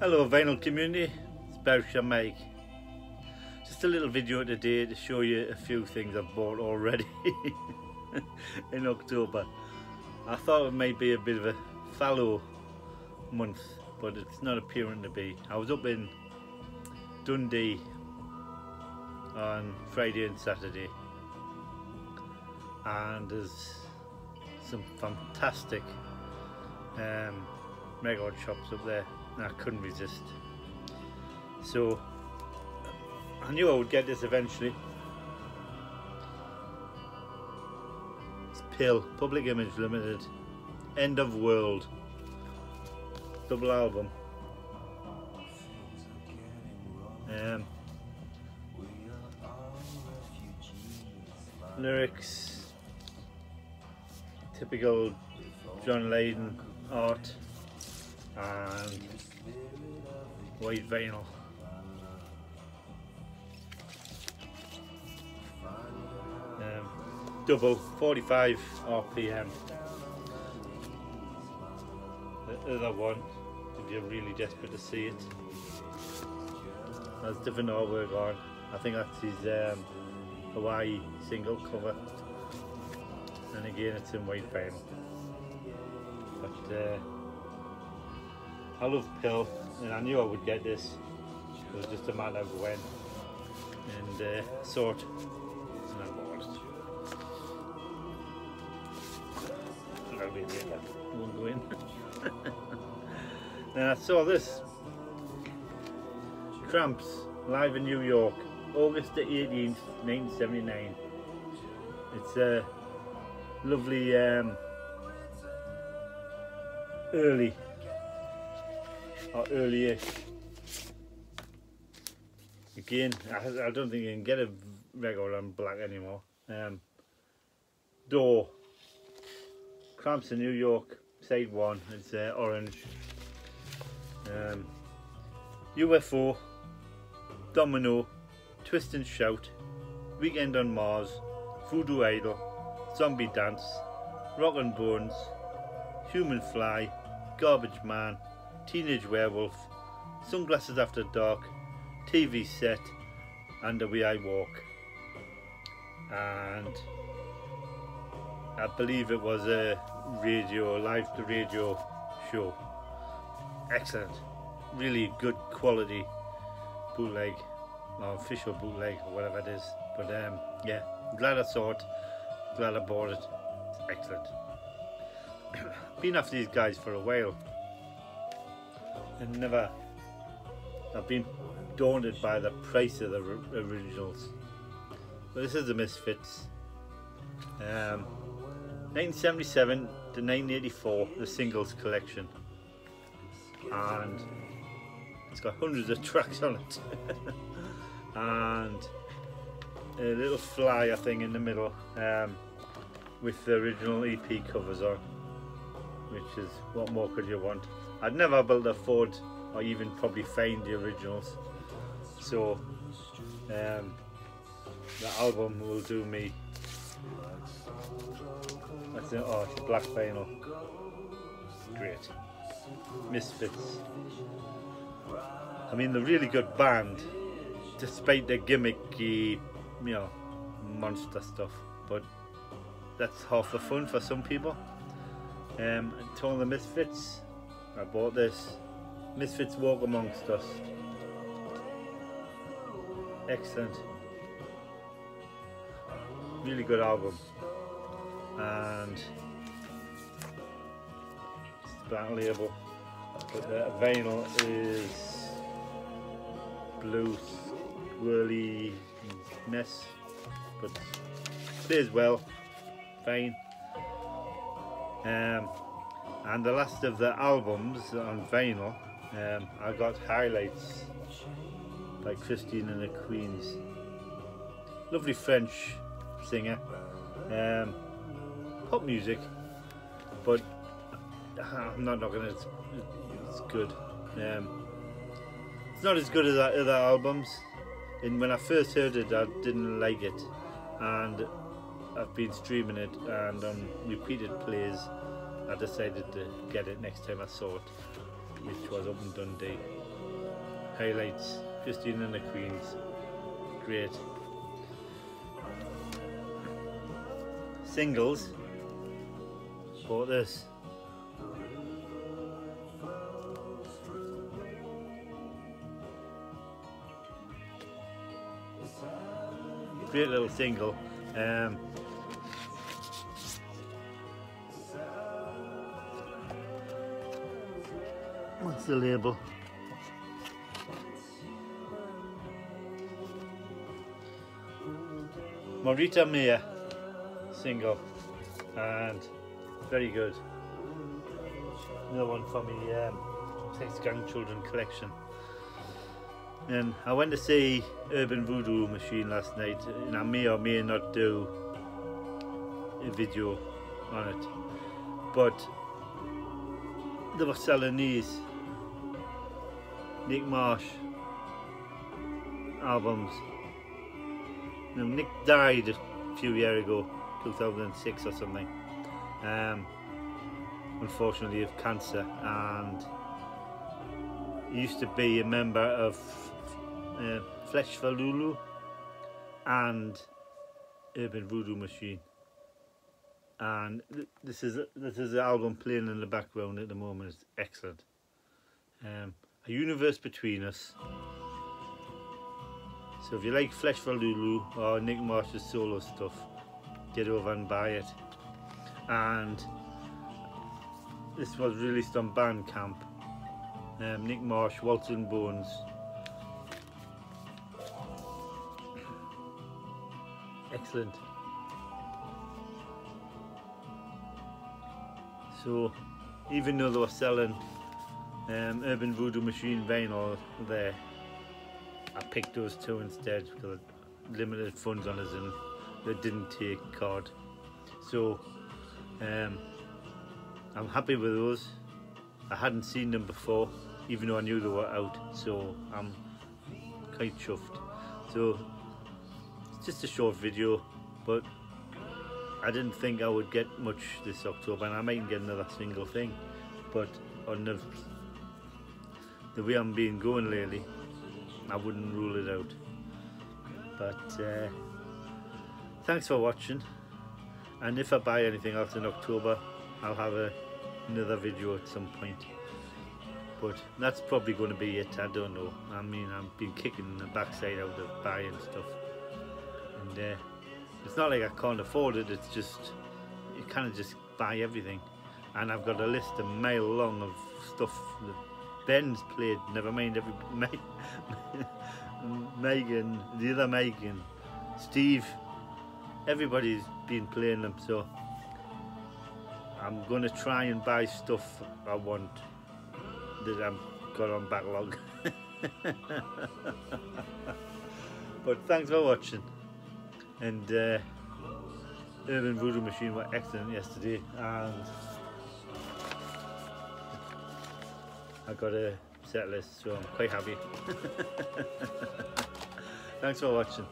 Hello vinyl community, it's Berwickshire Mike. Just a little video today to show you a few things I've bought already in October. I thought it might be a bit of a fallow month, but it's not appearing to be. I was up in Dundee on Friday and Saturday and there's some fantastic um, record shops up there I couldn't resist. So I knew I would get this eventually. It's PiL, Public Image Limited, End of World, double album. Um, lyrics, typical John Lydon art and white vinyl. Um, double 45 RPM. The other one, if you're really desperate to see it. There's different artwork on. I think that's his um, Hawaii single cover. And again, it's in white vinyl. But uh, I love PiL and I knew I would get this. It was just a matter of when. And uh, it and I bought it. I'll be later. Won't go in. then I saw this. Cramps live in New York, August the 18th, 1979. It's a lovely um, early or earlier. Again, I, I, don't think you can get a regular on black anymore. Um, door, Cramps in New York, side one, it's uh, orange. Um, UFO, Domino, Twist and Shout, Weekend on Mars, Voodoo Idol, Zombie Dance, Rockin' Bones, Human Fly, Garbage Man, Teenage Werewolf, Sunglasses After Dark, TV Set, and The Way I Walk. And I believe it was a radio, live to radio show. Excellent. Really good quality bootleg, or official bootleg, or whatever it is. But um, yeah, glad I saw it. Glad I bought it. Excellent. Been after these guys for a while and never I've been daunted by the price of the originals. But this is the Misfits. Um, 1977 to 1984 the singles collection. And it's got hundreds of tracks on it. And a little flyer thing in the middle um, with the original EP covers on which is what more could you want I'd never be a to afford or even probably find the originals. So um, the album will do me. That's it, oh it's black vinyl. Great. Misfits. I mean the really good band despite the gimmicky you know monster stuff but that's half the fun for some people. Um, and the Misfits I bought this Misfits Walk Amongst Us. Excellent. Really good album. And it's black label. But the vinyl is blue swirly mess. But plays well. Fine. Um, and the last of the albums on vinyl um, I got Highlights by Christine and the Queens. Lovely French singer. Um, pop music but I'm not knocking it. It's good. Um, it's not as good as other albums. And when I first heard it I didn't like it. And I've been streaming it and on repeated plays I decided to get it next time I saw it, which was up in Dundee. highlights Christine and the Queens. Great. Singles. Bought this. Great little single. Um, what's the label Morita Mia single and very good. Another one for me um, Sex Gang Children collection. And I went to see Urban Voodoo Machine last night and I may or may not do a video on it. But they were selling these Nick Marsh albums. Now, Nick died a few years ago, 2006 or something. Um, unfortunately of cancer and he used to be a member of uh, Flesh for Lulu and Urban Voodoo Machine. And th this is this is the album playing in the background at the moment. It's excellent. Um, a universe between us so if you like Flesh for Lulu or Nick Marsh's solo stuff, get over and buy it. And this was released on Bandcamp. Um, Nick Marsh, Walton Bones. Excellent. So even though they were selling um, Urban Voodoo Machine vinyl there, I picked those two instead because limited funds on us and they didn't take card. So um, I'm happy with those. I hadn't seen them before, even though I knew they were out. So I'm quite chuffed. So it's just a short video, but I didn't think I would get much this October, and I might get another single thing. But on the the way I'm being going lately, I wouldn't rule it out. But uh, thanks for watching. And if I buy anything else in October, I'll have a, another video at some point. But that's probably going to be it. I don't know. I mean, I've been kicking the backside out of buying stuff. And uh, it's not like I can't afford it. It's just, you kind of just buy everything. And I've got a list a mile long of stuff that Ben's played, never mind every Megan, the other Megan, Steve, everybody's been playing them so I'm gonna try and buy stuff I want that I've got on backlog. but thanks for watching and uh, Urban Voodoo Machine were excellent yesterday and I got a set list, so I'm quite happy. Thanks for watching.